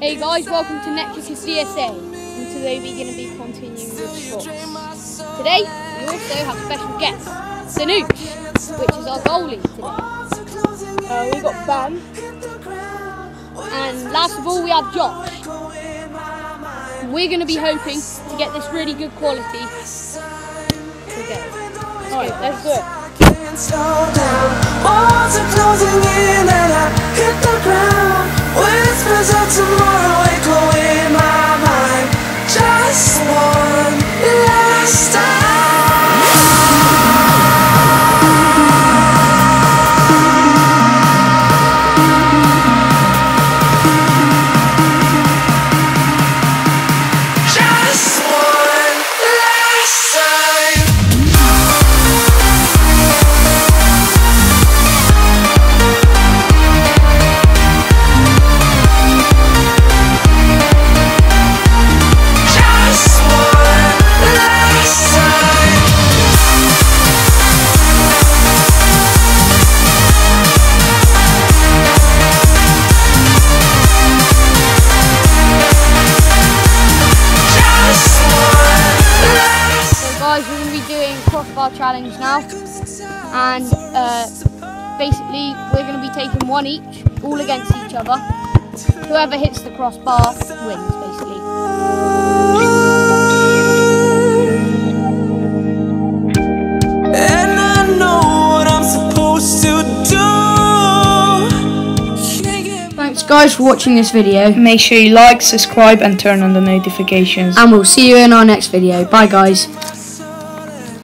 Hey guys, welcome to Netkickers DSA. And today we're going to be continuing with shorts. Today we also have special guest, Sanooch, which is our goalie today. Uh, we got Ben. And last of all we have Josh. We're going to be hoping to get this really good quality today. Alright, let's do it. Doing crossbar challenge now. And uh, basically we're going to be taking one each, all against each other. Whoever hits the crossbar wins, basically. And I know what I'm supposed to do. Can't get Thanks guys for watching this video. Make sure you like, subscribe, and turn on the notifications. And we'll see you in our next video. Bye guys.